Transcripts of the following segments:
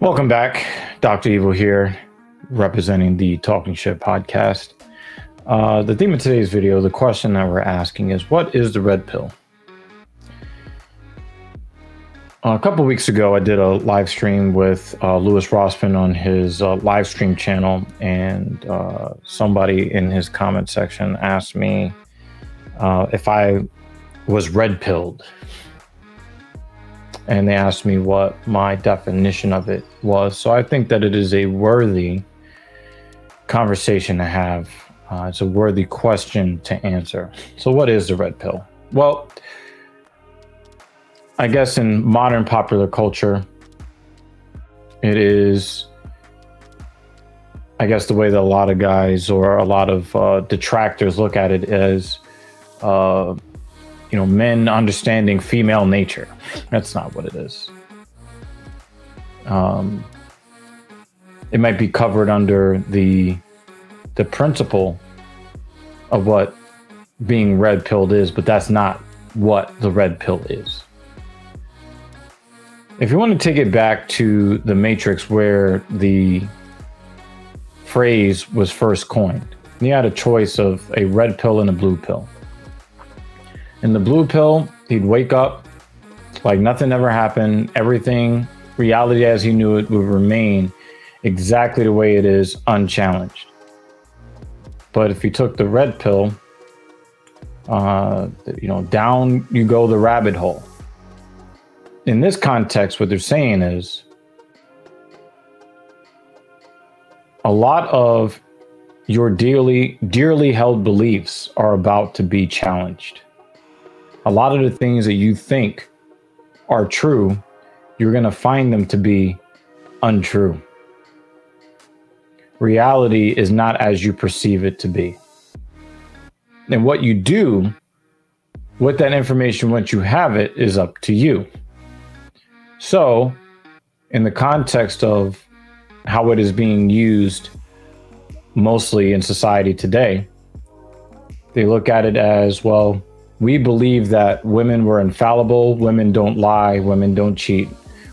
Welcome back. Dr. Evil here, representing the Talking Shit podcast. Uh, the theme of today's video, the question that we're asking is what is the red pill? a couple weeks ago, I did a live stream with uh, Louis Rossmann on his uh, live stream channel, and uh, somebody in his comment section asked me uh, if I was red pilled. And they asked me what my definition of it was. So I think that it is a worthy conversation to have. Uh, it's a worthy question to answer. So, what is the red pill? Well, I guess in modern popular culture, it is, I guess, the way that a lot of guys or a lot of uh, detractors look at it is. uh, you know, men understanding female nature. That's not what it is. Um, it might be covered under the the principle of what being red pilled is, but that's not what the red pill is. If you want to take it back to the Matrix where the phrase was first coined, you had a choice of a red pill and a blue pill. In the blue pill, he'd wake up like nothing ever happened, everything, reality as he knew it, would remain exactly the way it is, unchallenged. But if you took the red pill, uh, you know, down you go the rabbit hole in this context, what they're saying is a lot of your dearly dearly held beliefs are about to be challenged. A lot of the things that you think are true, you're going to find them to be untrue. Reality is not as you perceive it to be. And what you do with that information once you have it is up to you. So, in the context of how it is being used mostly in society today, they look at it as well, we believe that women were infallible, women don't lie, women don't cheat.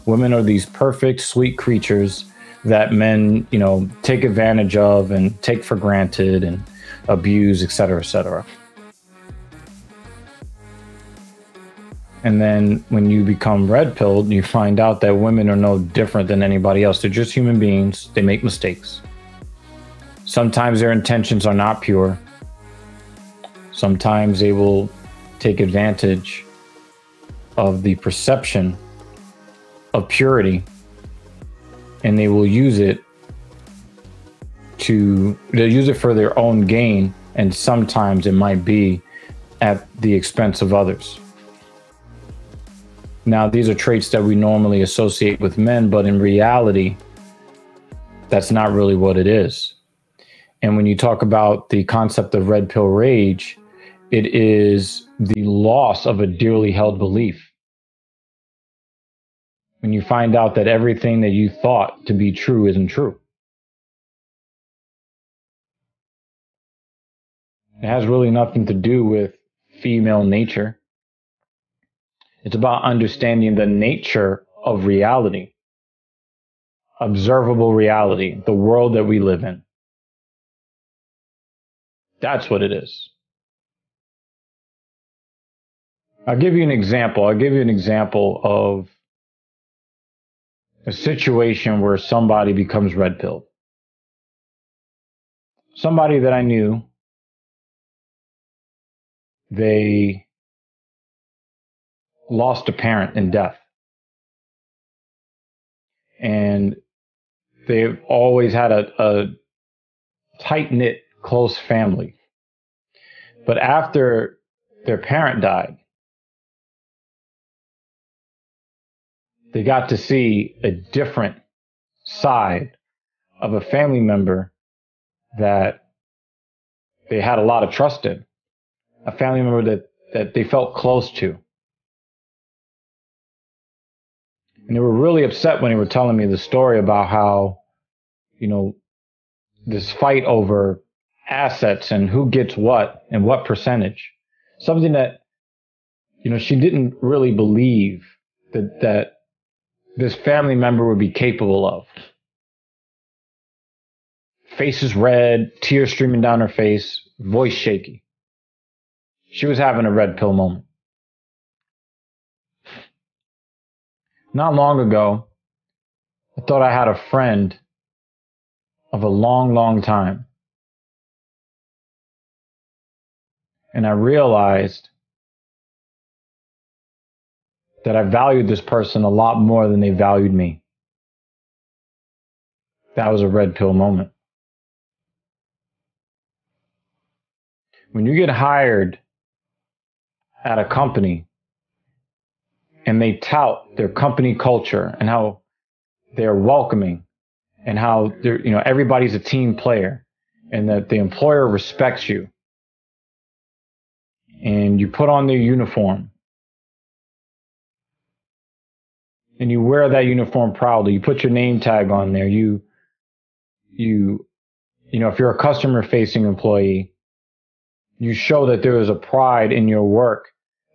Women are these perfect, sweet creatures that men, you know, take advantage of and take for granted and abuse, et cetera, et cetera. And then when you become red pilled, you find out that women are no different than anybody else. They're just human beings, they make mistakes. Sometimes their intentions are not pure. Sometimes they will take advantage of the perception of purity and they will use it to they'll use it for their own gain and sometimes it might be at the expense of others now, these are traits that we normally associate with men, but in reality, that's not really what it is. And when you talk about the concept of red pill rage, it is the loss of a dearly held belief. When you find out that everything that you thought to be true isn't true. It has really nothing to do with female nature. It's about understanding the nature of reality, observable reality, the world that we live in. That's what it is. I'll give you an example. I'll give you an example of a situation where somebody becomes red pilled. Somebody that I knew, they lost a parent in death. And they've always had a, a tight knit, close family. But after their parent died, they got to see a different side of a family member that they had a lot of trust in, a family member that, that they felt close to. And they were really upset when they were telling me the story about how, you know, this fight over assets and who gets what and what percentage. Something that you know, she didn't really believe that that this family member would be capable of. Face is red, tears streaming down her face, voice shaky. She was having a red pill moment. Not long ago, I thought I had a friend of a long, long time. And I realized that I valued this person a lot more than they valued me. That was a red pill moment. When you get hired at a company and they tout their company culture and how they're welcoming and how they're, you know, everybody's a team player and that the employer respects you and you put on their uniform and you wear that uniform proudly. You put your name tag on there. You, you, you know, if you're a customer facing employee, you show that there is a pride in your work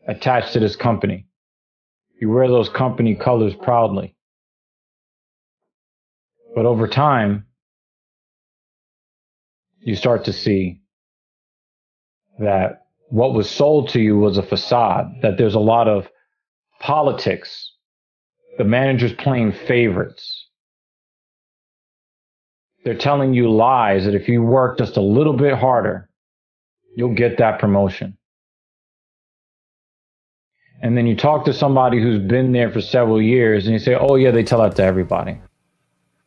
attached to this company. You wear those company colors proudly. But over time, you start to see that what was sold to you was a facade, that there's a lot of politics, the manager's playing favorites. They're telling you lies that if you work just a little bit harder, you'll get that promotion. And then you talk to somebody who's been there for several years and you say, oh, yeah, they tell that to everybody.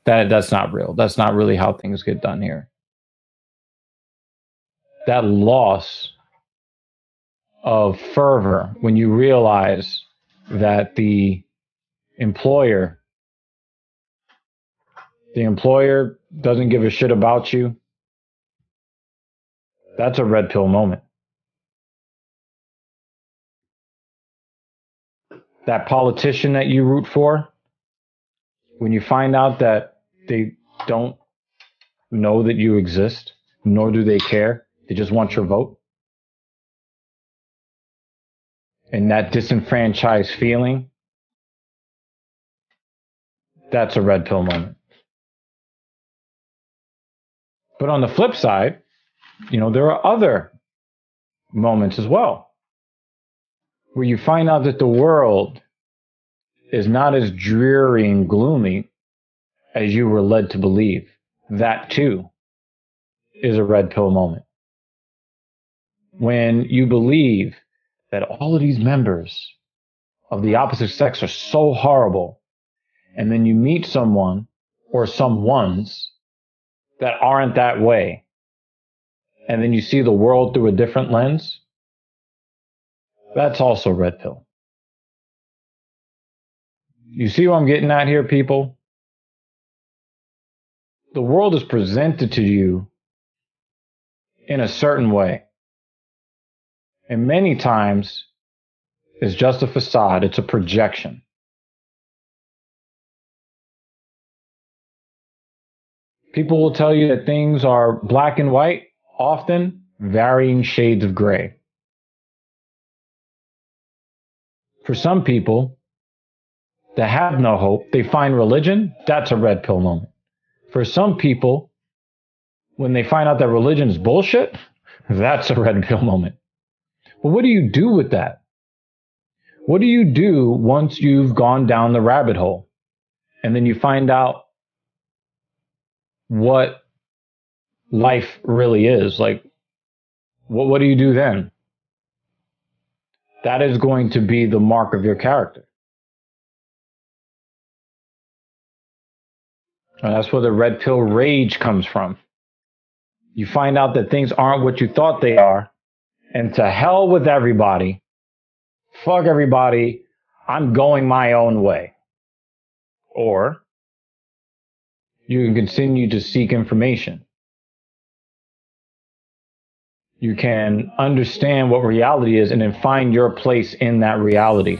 That that's not real. That's not really how things get done here. That loss of fervor when you realize that the employer the employer doesn't give a shit about you that's a red pill moment that politician that you root for when you find out that they don't know that you exist, nor do they care. They just want your vote. And that disenfranchised feeling, that's a red pill moment. But on the flip side, you know, there are other moments as well where you find out that the world is not as dreary and gloomy as you were led to believe. That too is a red pill moment. When you believe that all of these members of the opposite sex are so horrible, and then you meet someone or some ones that aren't that way, and then you see the world through a different lens, that's also red pill. You see what I'm getting at here, people? the world is presented to you in a certain way. And many times it's just a facade, it's a projection. People will tell you that things are black and white, often varying shades of gray. For some people that have no hope, they find religion, that's a red pill moment for some people, when they find out that religion is bullshit, that's a red pill moment. But what do you do with that? What do you do once you've gone down the rabbit hole and then you find out what life really is? Like, what, what do you do then? That is going to be the mark of your character. And that's where the red pill rage comes from. You find out that things aren't what you thought they are, and to hell with everybody. Fuck everybody. I'm going my own way. Or you can continue to seek information. You can understand what reality is and then find your place in that reality.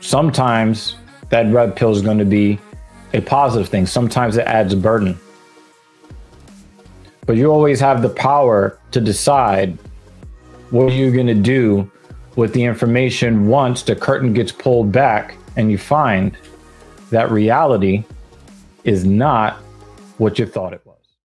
Sometimes that red pill is going to be a positive thing. Sometimes it adds a burden. But you always have the power to decide what you're you going to do with the information once the curtain gets pulled back and you find that reality is not what you thought it was?